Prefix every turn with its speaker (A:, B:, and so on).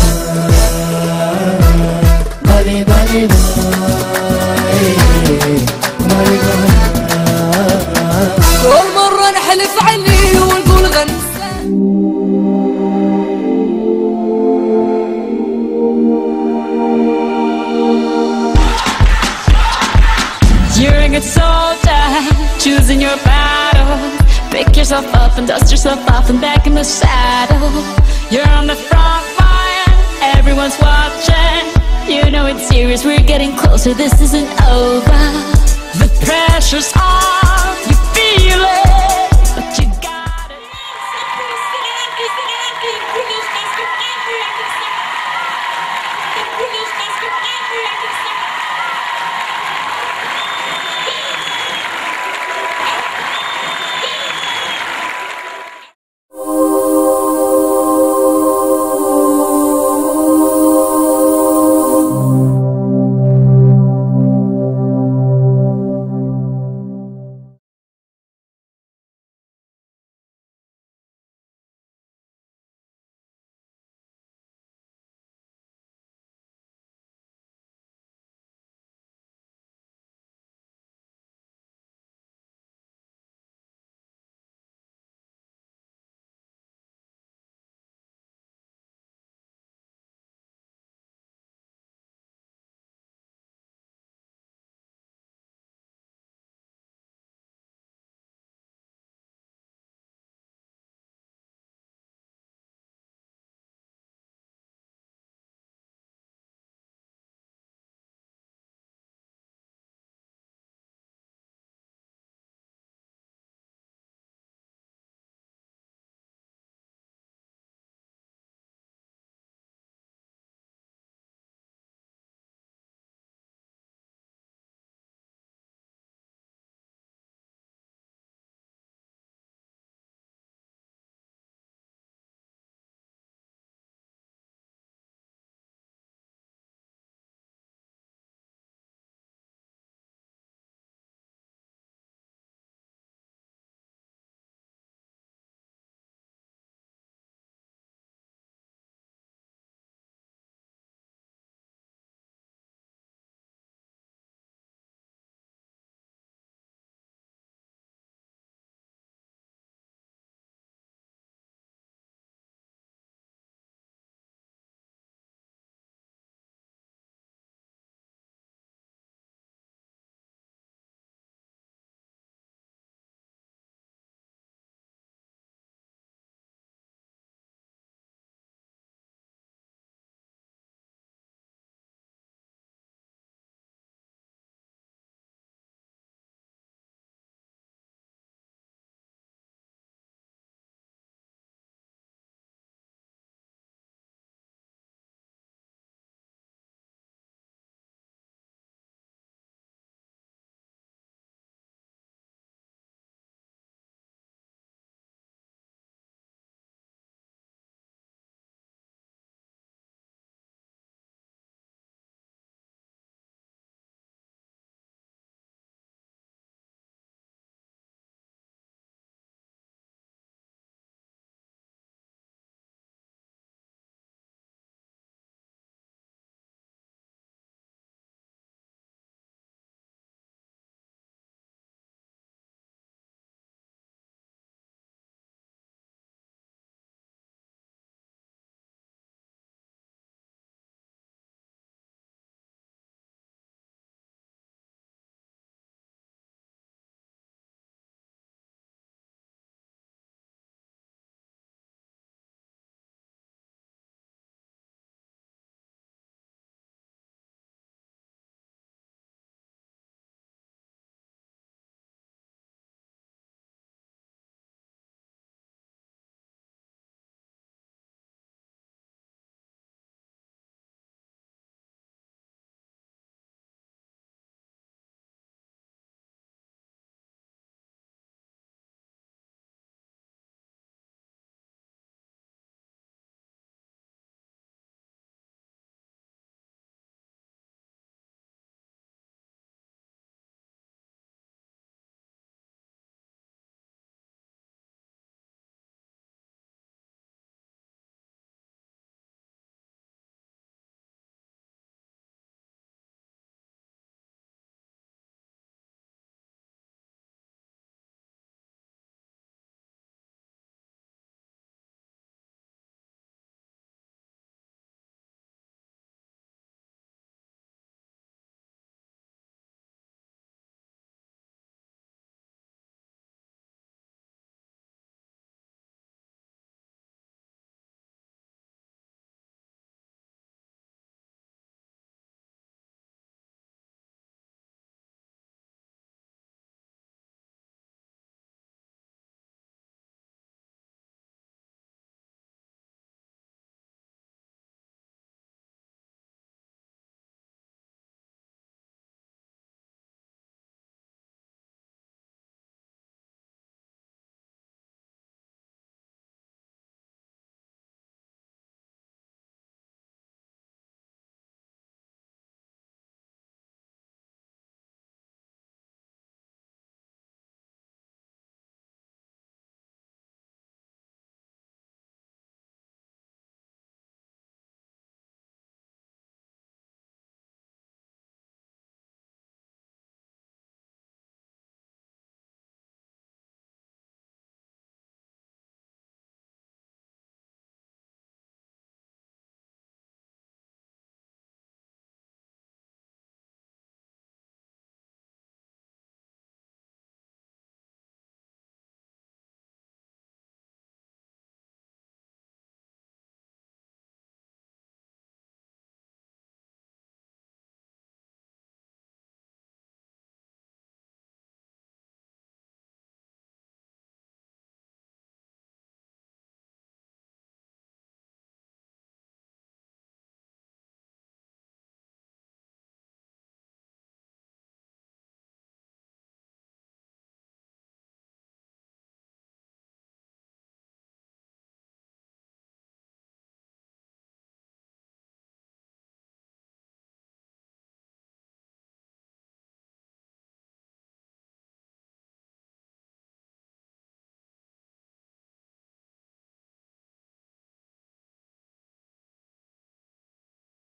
A: bali bala bali bali bali bala
B: كل مرة نحلف عليه ونقول غنسى
C: You're a good soldier, choosing your battle. Pick yourself up and dust yourself off and back in the saddle. You're on the front line, Everyone's watching. You know it's serious. We're getting closer. This isn't over. The pressure's on. You feel it.